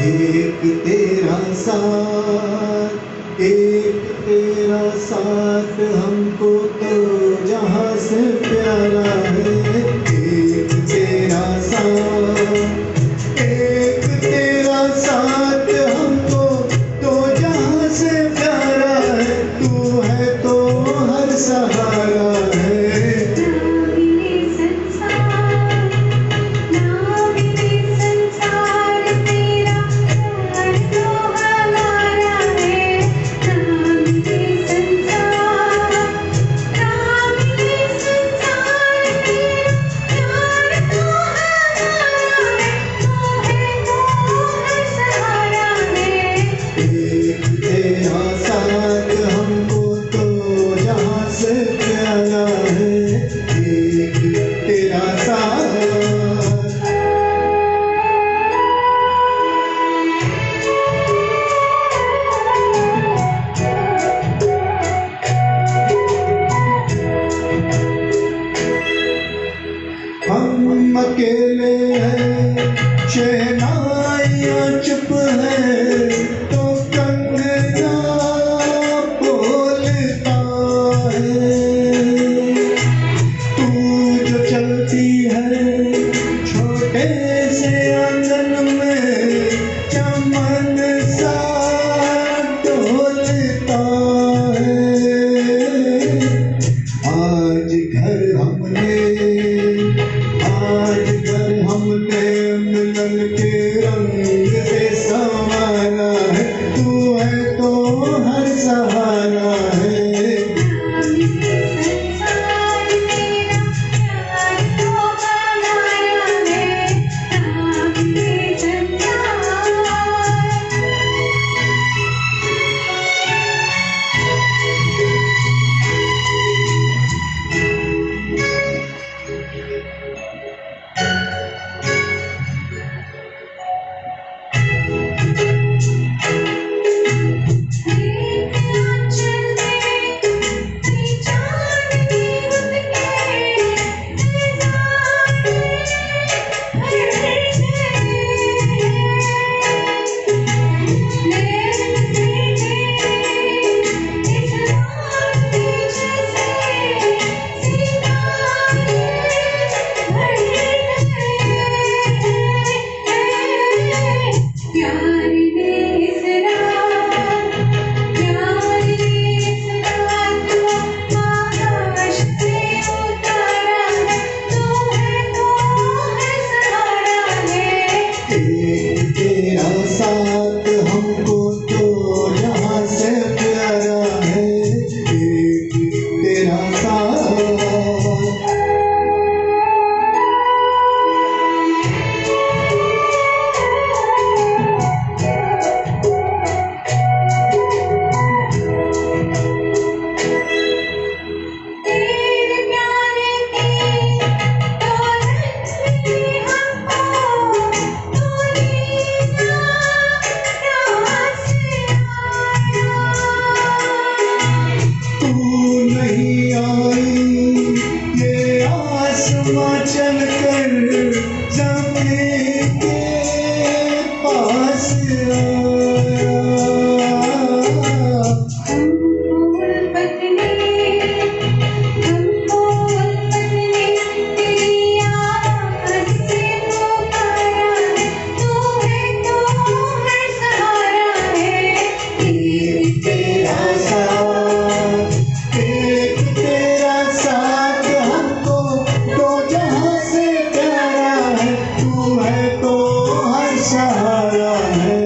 एक तेरा साथ एक तेरा साथ हमको तो अकेले है। शहनाइया चुप है। तो कंगना बोलता है, तू जो चलती है, छोटे से आँगन में चमन सा है। आज घर हमने आज कर हमने मिलन के रंग से समाना तू है तो हर सहारा। my tender Amém.